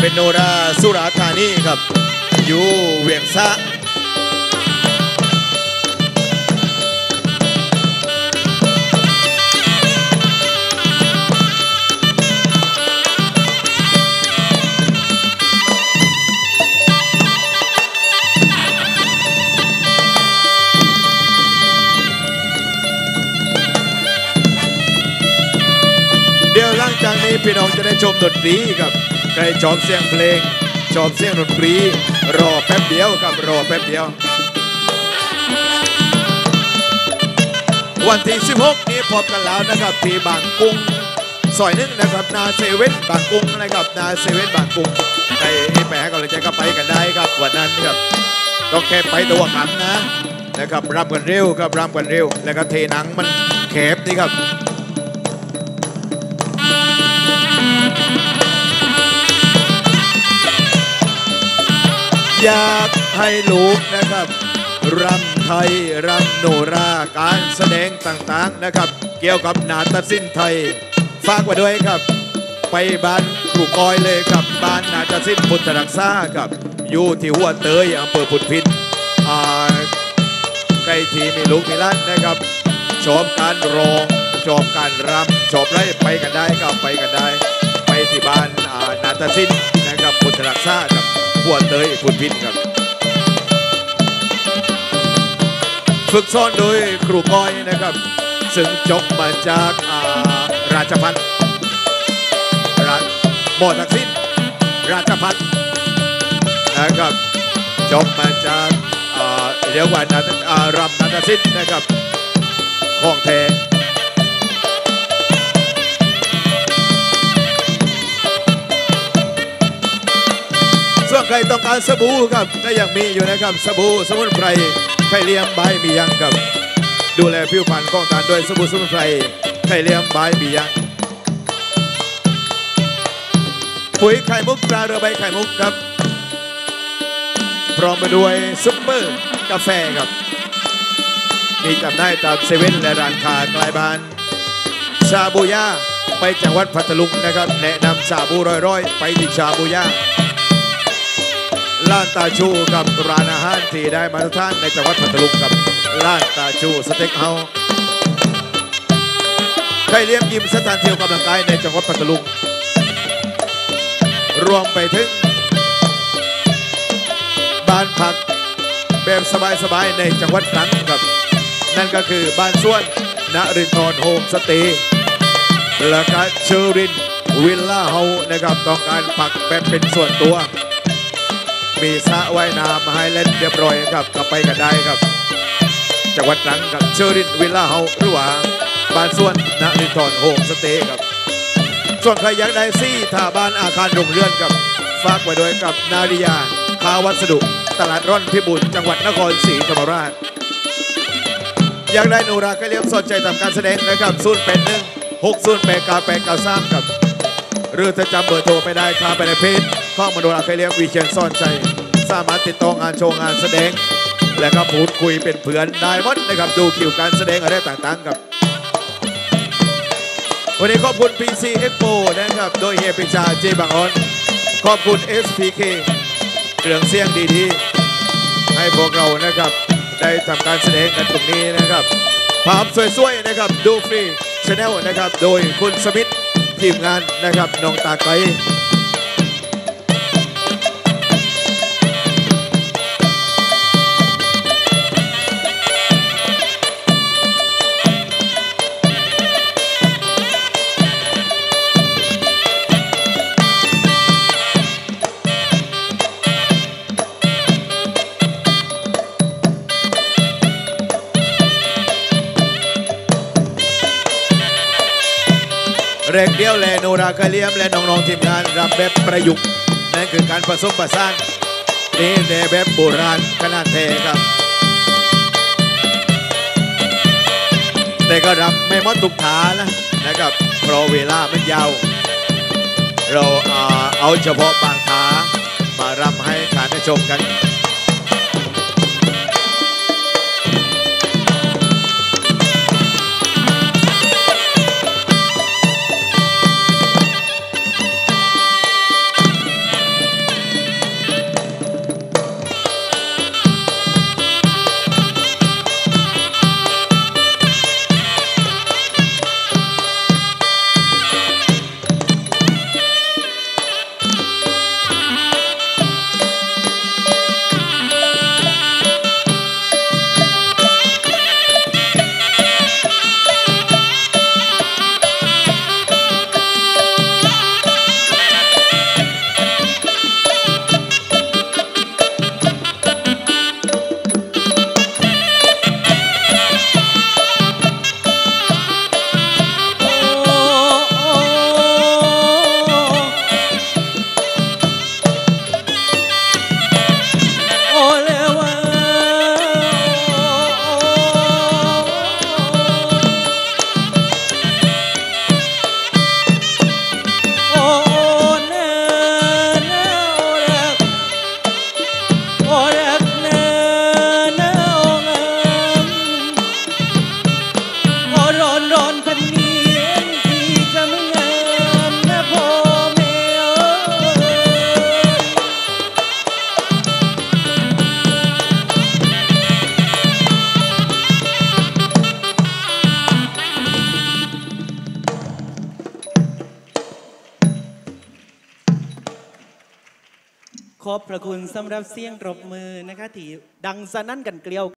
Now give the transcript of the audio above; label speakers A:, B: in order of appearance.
A: เป็นโนราสุราธานีครับ อยู่เวียงสะ พี่น้องจะได้ชมดนตรีครับใครชอบเสียงเพลง ชอบเสียงดนตรี รอแป๊บเดียวครับรอแป๊บเดียว วันที่ 16 นี้พบกันแล้วนะครับที่บางกุ้งซอยหนึงนะครับนาเซเว่นบางกุ้งนะครับนาเซเว่นบางกุ้งใครแหมก็เลยจะก็ไปกันได้ครับวันนั้นครับต้องแค่ไปตัวกันนะนะครับรำกันเร็วครับรำกันเร็ว แล้วก็เทหนังมันแคบนี่ครับ อยากให้ลูกนะครับรำไทยรำโนราการแสดงต่างๆนะครับ เกี่ยวกับนาฏศิลป์ไทยฝากไว้ด้วยครับ ไปบ้านครูกอยเลยครับบ้านนาฏศิลป์พุทธรักษาครับอยู่ที่หัวเตยอำเภอพุทธพินาใกล้ที่มีลูกมีล้านนะครับชอบการร้องชอบการรำชอบไรไปกันได้ครับไปกันได้ ไปที่บ้านนาฏศิลป์นะครับพุทธรักษาครับ วเตยพุทธพินครับ ฝึกสอนโดยครูก้อยนะครับ ซึ่งจบมาจาการาชพัฒน์ราหมอทักษิณราชพัฒน์นะครับจบมาจากอ่าเรียกว่านาฏอ่ารำนาฏศิลป์นะครับของแท้ ส่วนใครต้องการสบู่ครับก็ยังมีอยู่นะครับสบู่สมุนไพรไข่เลี้ยมใบมียังครับ ดูแลผิวพรรณของทานด้วยสบู่สมุนไพรไข่เลี้ยมใบมียังปุ๋ยไข่มุกตราเรือใบไข่มุกครับ พร้อมไปด้วยซุปเปอร์กาแฟครับ มีจำได้ตามเซเว่นและร้านค้าใกล้บ้าน ชาบูย่าไปจังหวัดพัทลุงนะครับ แนะนำชาบูร้อยๆ ไปที่ชาบูย่า ล้านตาชูกับร้านอาหารที่ได้มาตรฐานในจังหวัดพัทลุงกับล้านตาชูสเต็กเฮาส์ใครเลี้ยงยิมสถานเที่ยวกำลังกายในจังหวัดพัทลุงรวมไปถึงบ้านพักแบบสบายๆในจังหวัดตรังครับ นั่นก็คือบ้านส่วนนรินทร์โฮมสเตย์และก็เชอรินวิลล่าเฮานะครับต้องการพักแบบเป็นส่วนตัว มีสระว่ายน้ำให้เล่นเรียบร้อยครับกลับไปกันได้ครับ จังหวัดตรังครับเชอรินวิลล่าเฮาหรือว่าบ้านส่วนนรินทรโฮมสเตย์ครับ ส่วนใครอยากได้ซี่ท่าบ้านอาคารโรงเรือนครับฝากไว้ด้วยกับนาริยาคาวัสดุ ตลาดร่อนพิบูลจังหวัดนครศรีธรรมราช อยากได้โนราก็เรียกสนใจทำการแสดงนะครับศูนย์เป็นหนึ่งหกศูนย์แปดเก้าแปดเก้าสามครับหรือถ้าจำเบอร์โทรไม่ได้ทางไปในเพจข้องมโนราเคเลียงวีเชียนซ่อนใจ สามารถติดต่องานโชว์งานแสดง และก็พูดคุยเป็นเพื่อนได้หมดนะครับดูคิวการแสดงอะไรต่างๆครับ วันนี้ขอบคุณ PC Expo นะครับ โดยเฮียปิชาเจบังออนขอบคุณ SPK เครื่องเสียงดีๆ ให้พวกเรานะครับ ได้ทำการแสดงกันตรงนี้นะครับภาพสวยๆนะครับดูฟรีชาแนลนะครับ โดยคุณสมิธทีมงานนะครับน้องตาไก เรกเดียวแลโนราคาเลียมและน้องๆทีมงานรำแบบประยุกต์นั่นคือการผสมผสานนี่ในแบบโบราณขนาดแท้ครับ แต่ก็รำไม่หมดทุกขานะนะครับเพราะเวลามันยาว เราเอาเฉพาะบางขา มารำให้การได้ชมกัน
B: อบพระคุณสำหรับเสียงปรบมือนะคะที่ดังสนั่นกันเกลียว